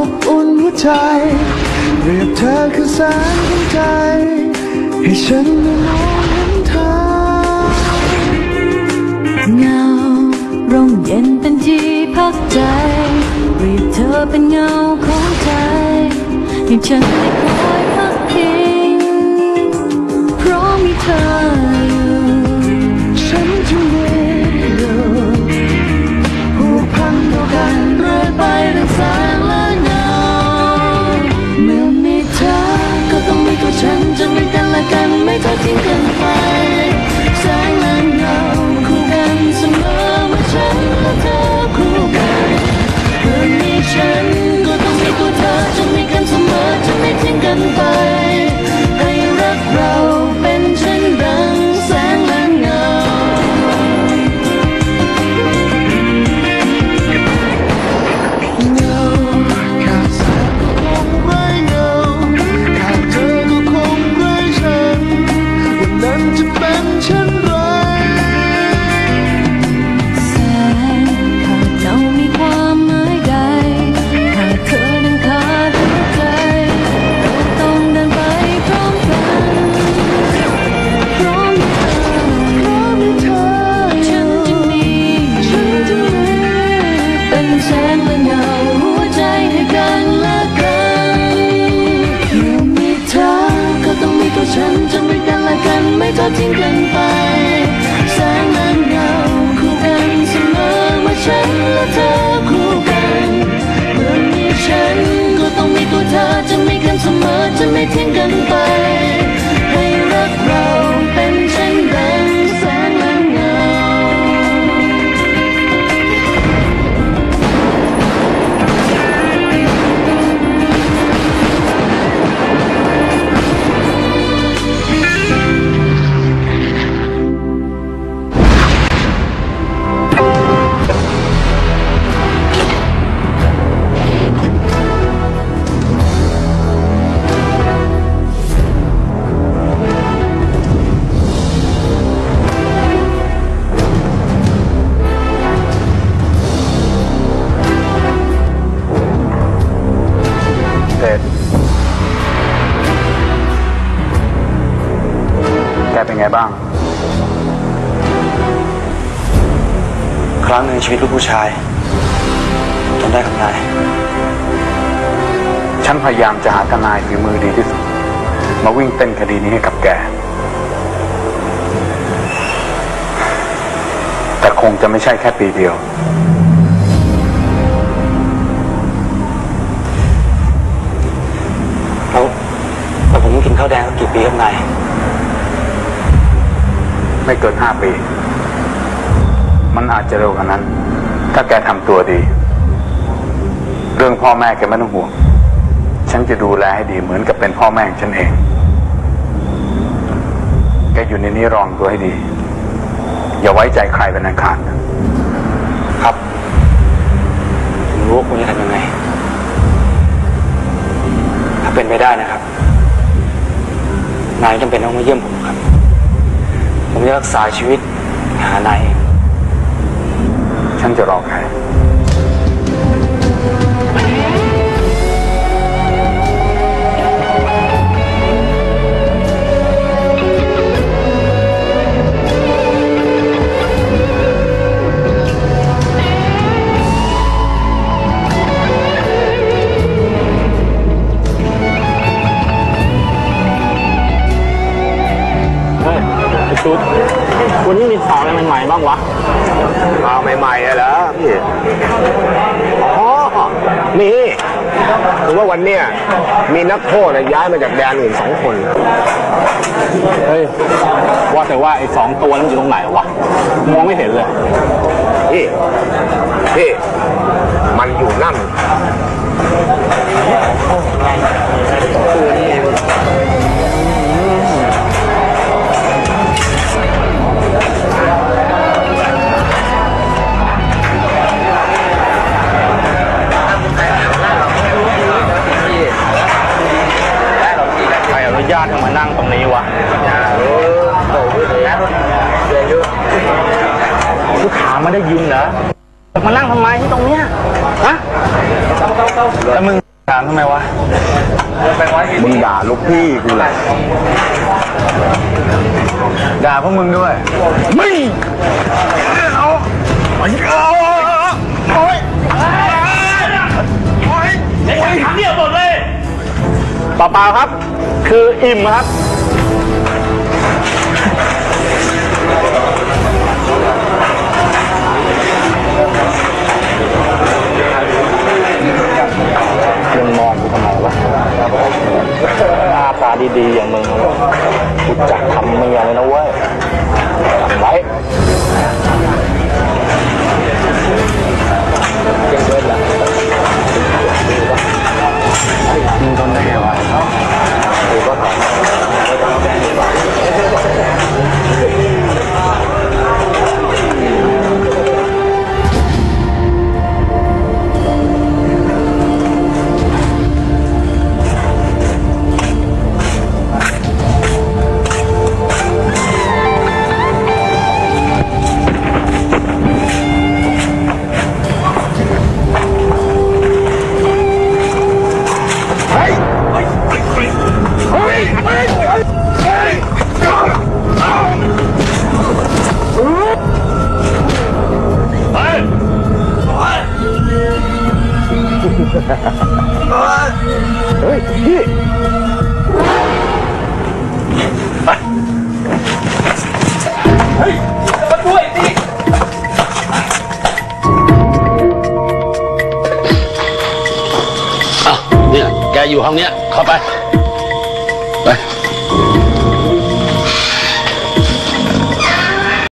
อบอุ่นหัวใจ เรียกเธอคือแสงของใจ ให้ฉันได้มองเห็นเธอเงาร่มเย็นเป็นที่พักใจ เรียกเธอเป็นเงาของใจให้ฉันได้คอยพักพิงเพราะมีเธอ นั้น เสมอจะไม่ทิ้งกันไป ไงบ้าง ครั้งหนึ่งชีวิตลูกผู้ชายจนได้กับนาย ฉันพยายามจะหาทนายฝีมือดีที่สุด มาวิ่งเต้นคดีนี้ให้กับแก แต่คงจะไม่ใช่แค่ปีเดียวแล้วแล้วผมกินข้าวแดงสักกี่ปีครับนาย ไม่เกินห้าปี มันอาจจะเร็วกว่านั้น ถ้าแกทำตัวดี เรื่องพ่อแม่แกไม่ต้องห่วง ฉันจะดูแลให้ดีเหมือนกับเป็นพ่อแม่ฉันเอง แกอยู่ในนี้รองตัวให้ดี อย่าไว้ใจใครเป็นอันขาดครับผมรู้ว่าคุณจะทำยังไง ถ้าเป็นไปได้นะครับ นายจำเป็นต้องมาเยี่ยมผมครับ ผมจะรักษาชีวิตหานายเองฉันจะรอใคร หม่ๆบ้างวะข่าวใหม่ๆอะเหรอพี่อ๋อนี่คือว่าวันเนี้ยมีนักโทษอะย้ายมาจากแดนอื่นสองคน เฮ้ย ว่าแต่ว่าไอ้สองตัวนั้นอยู่ตรงไหนวะ มองไม่เห็นเลย พี่ พี่ ไม่ได้ยินเหรอมานั่งทำไมที่ตรงเนี้ยฮะแล้วมึงถามทำไมวะมึงด่าลูกพี่กูแหละด่าพวกมึงด้วยมึงเอาเอาโอ้ยเปล่าๆครับ คืออิ่มครับ ยมึงกูจักทำเมียเลยนะเว้ยจำไว้ยิงทนได้ไงวะ เฮ้ยพี่อะเนี่ยแกอยู่ห้องเนี้ยเข้าไป